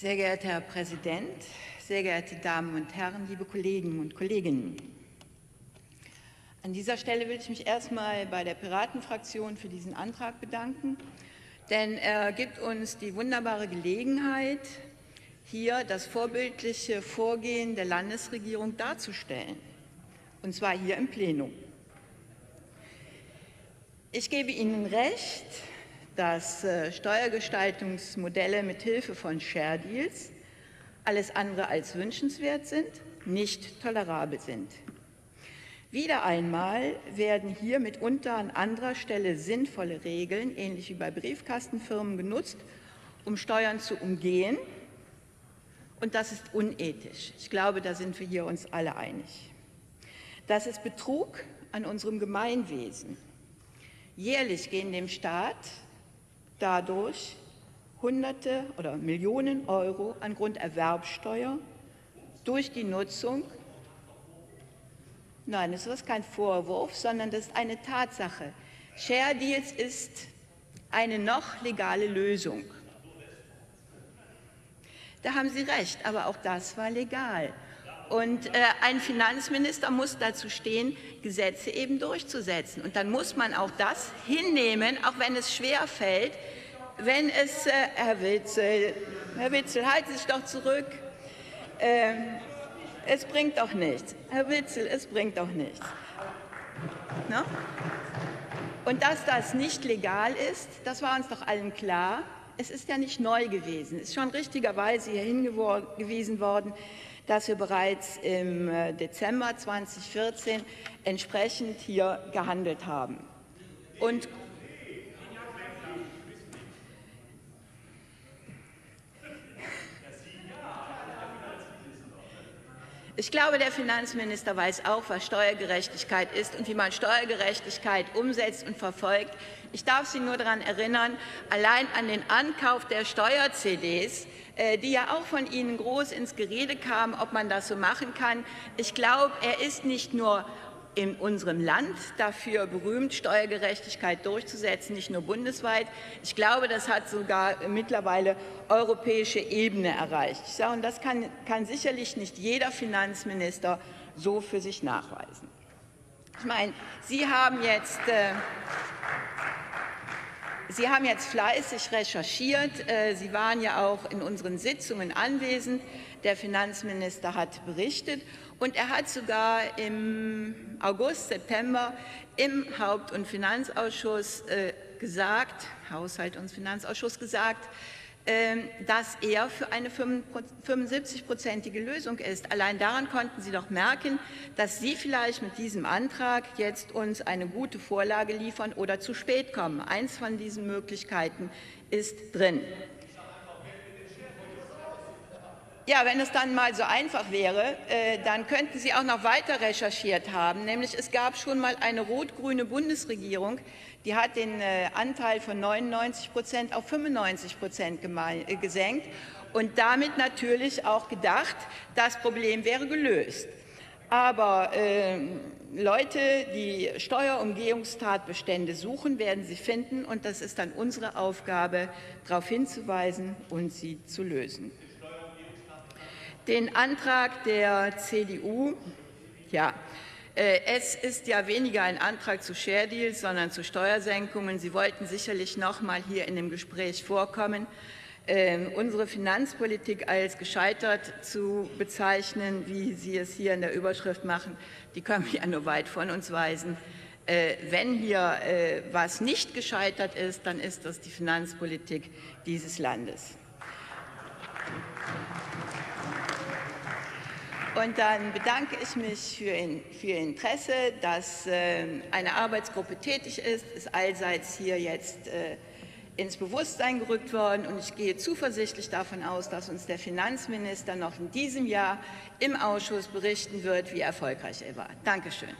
Sehr geehrter Herr Präsident, sehr geehrte Damen und Herren, liebe Kollegen und Kolleginnen. An dieser Stelle will ich mich erstmal bei der Piratenfraktion für diesen Antrag bedanken, denn er gibt uns die wunderbare Gelegenheit, hier das vorbildliche Vorgehen der Landesregierung darzustellen, und zwar hier im Plenum. Ich gebe Ihnen recht, dass äh, Steuergestaltungsmodelle mit Hilfe von Share Deals alles andere als wünschenswert sind, nicht tolerabel sind. Wieder einmal werden hier mitunter an anderer Stelle sinnvolle Regeln, ähnlich wie bei Briefkastenfirmen, genutzt, um Steuern zu umgehen. Und das ist unethisch. Ich glaube, da sind wir hier uns alle einig. Das ist Betrug an unserem Gemeinwesen. Jährlich gehen dem Staat dadurch Hunderte oder Millionen Euro an Grunderwerbsteuer durch die Nutzung. Nein, das ist kein Vorwurf, sondern das ist eine Tatsache. Share Deals ist eine noch legale Lösung. Da haben Sie recht, aber auch das war legal. Und äh, ein Finanzminister muss dazu stehen, Gesetze eben durchzusetzen. Und dann muss man auch das hinnehmen, auch wenn es schwer fällt, wenn es, äh, Herr Witzel, Herr Witzel, halten Sie sich doch zurück. Äh, es bringt doch nichts. Herr Witzel, es bringt doch nichts. No? Und dass das nicht legal ist, das war uns doch allen klar. Es ist ja nicht neu gewesen. Es ist schon richtigerweise hier hingewiesen worden, dass wir bereits im äh, Dezember 2014 entsprechend hier gehandelt haben. Und Ich glaube, der Finanzminister weiß auch, was Steuergerechtigkeit ist und wie man Steuergerechtigkeit umsetzt und verfolgt. Ich darf Sie nur daran erinnern, allein an den Ankauf der Steuer-CDs, äh, die ja auch von Ihnen groß ins Gerede kamen, ob man das so machen kann. Ich glaube, er ist nicht nur in unserem Land dafür berühmt, Steuergerechtigkeit durchzusetzen, nicht nur bundesweit. Ich glaube, das hat sogar mittlerweile europäische Ebene erreicht. Und das kann, kann sicherlich nicht jeder Finanzminister so für sich nachweisen. Ich meine, Sie haben jetzt äh, Sie haben jetzt fleißig recherchiert. Äh, Sie waren ja auch in unseren Sitzungen anwesend. Der Finanzminister hat berichtet. Und er hat sogar im August, September im Haupt- und Finanzausschuss äh, gesagt, Haushalt- und Finanzausschuss gesagt, dass er für eine 75-prozentige Lösung ist. Allein daran konnten Sie doch merken, dass Sie vielleicht mit diesem Antrag jetzt uns eine gute Vorlage liefern oder zu spät kommen. Eins von diesen Möglichkeiten ist drin. Ja, wenn es dann mal so einfach wäre, äh, dann könnten Sie auch noch weiter recherchiert haben. Nämlich es gab schon mal eine rot-grüne Bundesregierung, die hat den äh, Anteil von 99 Prozent auf 95 Prozent äh, gesenkt und damit natürlich auch gedacht, das Problem wäre gelöst. Aber äh, Leute, die Steuerumgehungstatbestände suchen, werden sie finden. Und das ist dann unsere Aufgabe, darauf hinzuweisen und sie zu lösen. Den Antrag der CDU, ja, äh, es ist ja weniger ein Antrag zu Share Deals, sondern zu Steuersenkungen. Sie wollten sicherlich noch mal hier in dem Gespräch vorkommen. Ähm, unsere Finanzpolitik als gescheitert zu bezeichnen, wie Sie es hier in der Überschrift machen, die können wir ja nur weit von uns weisen. Äh, wenn hier äh, was nicht gescheitert ist, dann ist das die Finanzpolitik dieses Landes. Und dann bedanke ich mich für, Ihr Interesse, dass äh, eine Arbeitsgruppe tätig ist, ist allseits hier jetzt äh, ins Bewusstsein gerückt worden. Und ich gehe zuversichtlich davon aus, dass uns der Finanzminister noch in diesem Jahr im Ausschuss berichten wird, wie erfolgreich er war. Dankeschön.